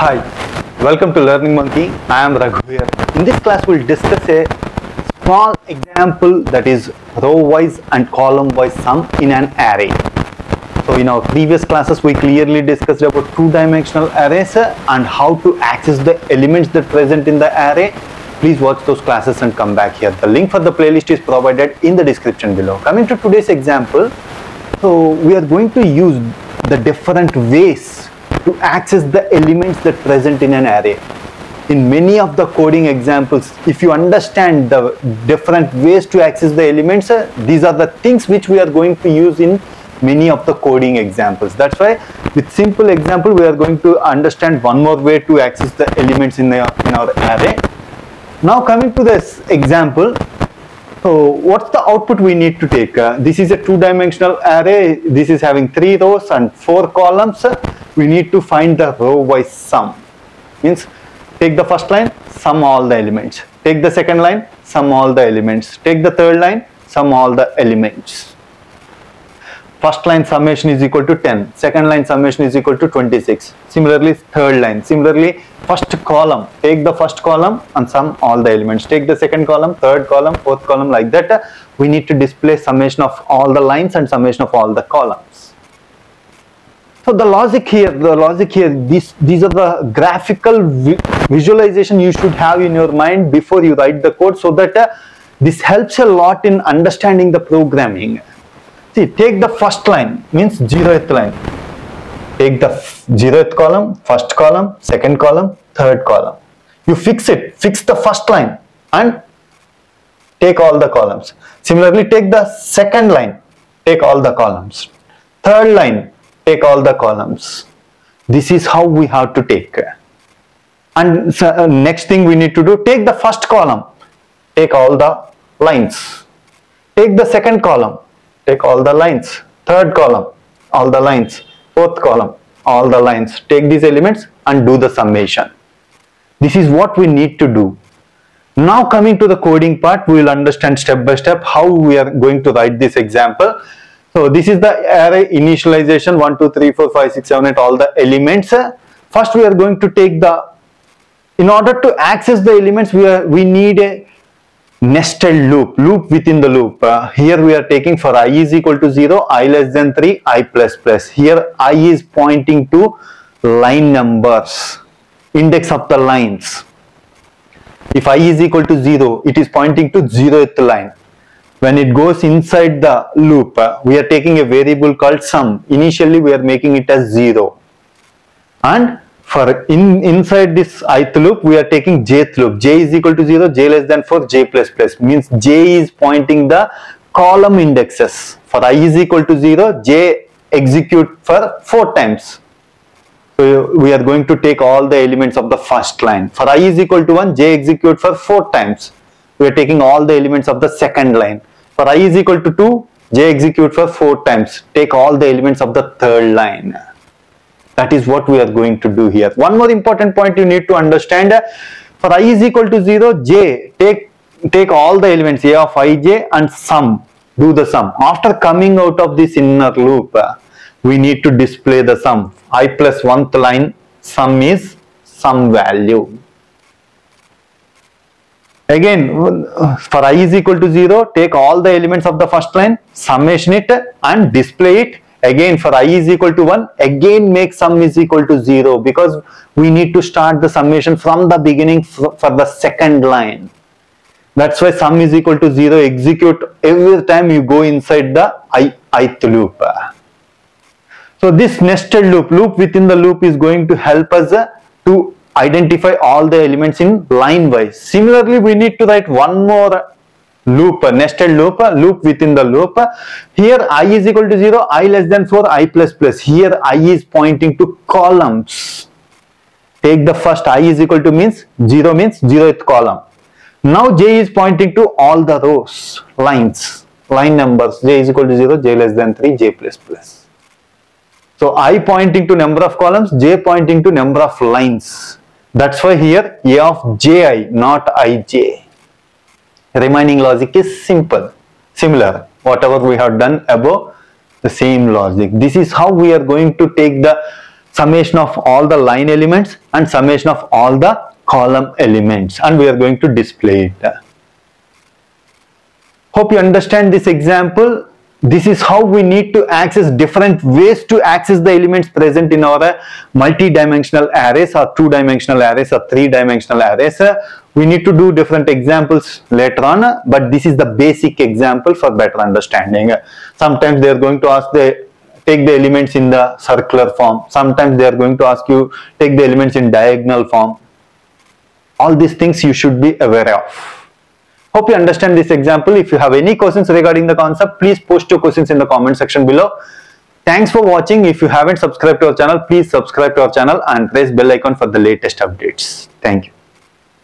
Hi, welcome to Learning Monkey. I am Raghu here. In this class, we'll discuss a small example that is row-wise and column-wise sum in an array. So in our previous classes, we clearly discussed about two-dimensional arrays uh, and how to access the elements that present in the array. Please watch those classes and come back here. The link for the playlist is provided in the description below. Coming to today's example, so we are going to use the different ways to access the elements that present in an array. In many of the coding examples, if you understand the different ways to access the elements, uh, these are the things which we are going to use in many of the coding examples. That's why with simple example, we are going to understand one more way to access the elements in, the, in our array. Now coming to this example, so what's the output we need to take? Uh, this is a two-dimensional array. This is having three rows and four columns. We need to find the row-wise sum. Means take the first line, sum all the elements. Take the second line, sum all the elements. Take the third line, sum all the elements. First line summation is equal to 10. Second line summation is equal to 26. Similarly, third line. Similarly, first column. Take the first column and sum all the elements. Take the second column, third column, fourth column like that. We need to display summation of all the lines and summation of all the columns. So the logic here, the logic here, these, these are the graphical vi visualization you should have in your mind before you write the code so that uh, this helps a lot in understanding the programming. See, take the first line, means zeroth line. Take the zeroth column, first column, second column, third column. You fix it, fix the first line and take all the columns. Similarly, take the second line, take all the columns. Third line, take all the columns. This is how we have to take. And so, uh, next thing we need to do, take the first column, take all the lines. Take the second column, take all the lines. Third column, all the lines. Fourth column, all the lines. Take these elements and do the summation. This is what we need to do. Now coming to the coding part, we will understand step by step how we are going to write this example. So this is the array initialization 1, 2, 3, 4, 5, 6, 7, 8, all the elements. First we are going to take the, in order to access the elements, we, are, we need a nested loop, loop within the loop. Uh, here we are taking for i is equal to 0, i less than 3, i plus plus. Here i is pointing to line numbers, index of the lines. If i is equal to 0, it is pointing to 0th line. When it goes inside the loop, uh, we are taking a variable called sum. Initially, we are making it as 0. And for in inside this ith loop, we are taking jth loop. j is equal to 0, j less than 4, j plus plus. Means j is pointing the column indexes. For i is equal to 0, j execute for 4 times. So we are going to take all the elements of the first line. For i is equal to 1, j execute for 4 times. We are taking all the elements of the second line. For i is equal to 2, j execute for 4 times. Take all the elements of the third line. That is what we are going to do here. One more important point you need to understand. For i is equal to 0, j, take, take all the elements a of ij and sum. Do the sum. After coming out of this inner loop, we need to display the sum. i plus 1th line sum is some value. Again, for i is equal to 0, take all the elements of the first line, summation it and display it. Again, for i is equal to 1, again make sum is equal to 0 because we need to start the summation from the beginning for the second line. That's why sum is equal to 0 execute every time you go inside the i, ith loop. So this nested loop, loop within the loop is going to help us to identify all the elements in line wise. Similarly, we need to write one more loop, nested loop, loop within the loop. Here i is equal to 0, i less than 4, i plus plus. Here i is pointing to columns. Take the first i is equal to means 0 means 0th column. Now j is pointing to all the rows, lines, line numbers. j is equal to 0, j less than 3, j plus plus. So i pointing to number of columns, j pointing to number of lines. That's why here a of ji, not ij. Remaining logic is simple, similar. Whatever we have done above, the same logic. This is how we are going to take the summation of all the line elements and summation of all the column elements and we are going to display it. Hope you understand this example. This is how we need to access different ways to access the elements present in our multi-dimensional arrays or two-dimensional arrays or three-dimensional arrays. We need to do different examples later on, but this is the basic example for better understanding. Sometimes they are going to ask the take the elements in the circular form. Sometimes they are going to ask you take the elements in diagonal form. All these things you should be aware of. Hope you understand this example. If you have any questions regarding the concept, please post your questions in the comment section below. Thanks for watching. If you haven't subscribed to our channel, please subscribe to our channel and press bell icon for the latest updates. Thank you.